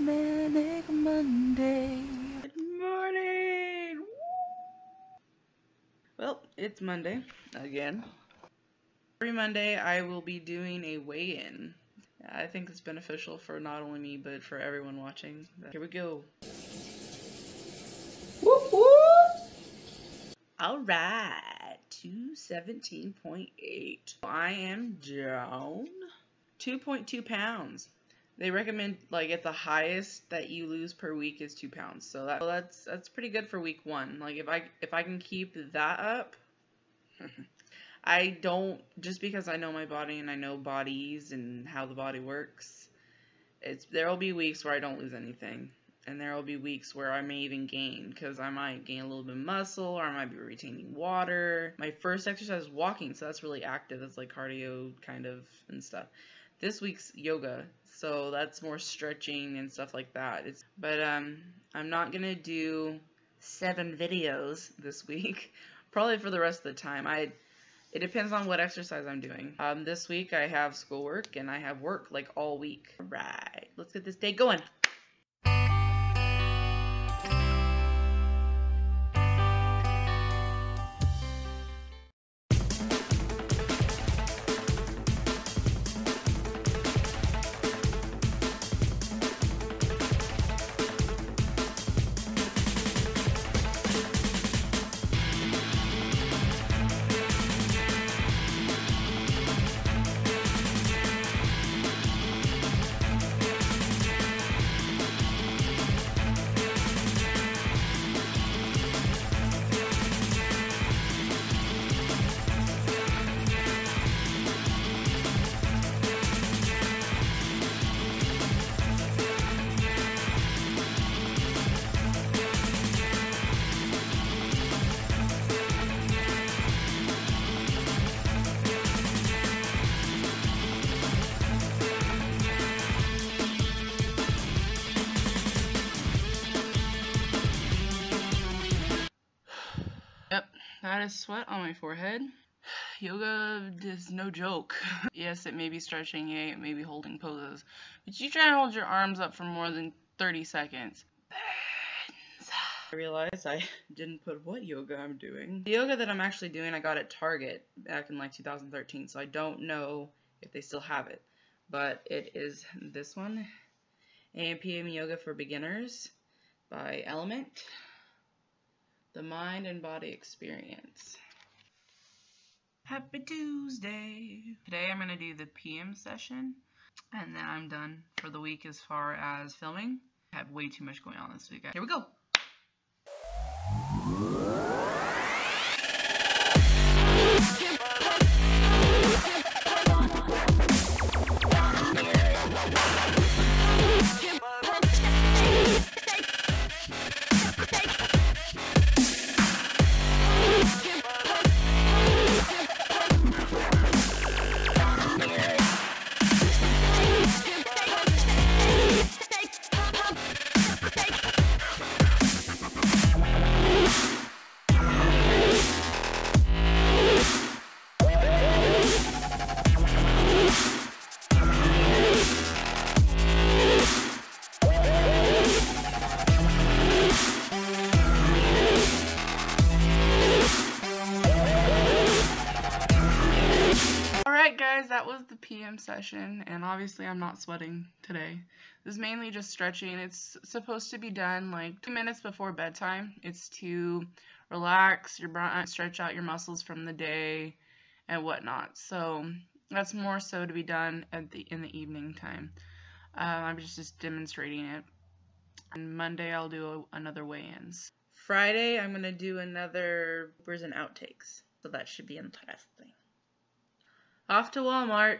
Manic Monday. Good morning. Well, it's Monday again. Every Monday, I will be doing a weigh-in. I think it's beneficial for not only me, but for everyone watching. Here we go. Whoop whoop! Alright, 217.8. I am down 2.2 pounds. They recommend like at the highest that you lose per week is two pounds. So that, that's that's pretty good for week one. Like if I if I can keep that up, I don't just because I know my body and I know bodies and how the body works. It's there will be weeks where I don't lose anything, and there will be weeks where I may even gain because I might gain a little bit of muscle or I might be retaining water. My first exercise is walking, so that's really active. That's like cardio kind of and stuff. This week's yoga, so that's more stretching and stuff like that. It's but um I'm not gonna do seven videos this week, probably for the rest of the time. I it depends on what exercise I'm doing. Um, this week I have schoolwork and I have work like all week. All right, let's get this day going. Is sweat on my forehead. Yoga is no joke. yes, it may be stretching, yay, it may be holding poses, but you try and hold your arms up for more than 30 seconds. I realized I didn't put what yoga I'm doing. The yoga that I'm actually doing I got at Target back in like 2013, so I don't know if they still have it. But it is this one, AM PM Yoga for Beginners by Element the mind and body experience. Happy Tuesday! Today I'm going to do the PM session and then I'm done for the week as far as filming. I have way too much going on this week. Here we go! Guys, that was the PM session, and obviously I'm not sweating today. This is mainly just stretching. It's supposed to be done like two minutes before bedtime. It's to relax your brain, stretch out your muscles from the day, and whatnot. So that's more so to be done at the in the evening time. Um, I'm just, just demonstrating it. And Monday I'll do a, another weigh-ins. Friday I'm gonna do another bloopers and outtakes. So that should be interesting. Off to Walmart.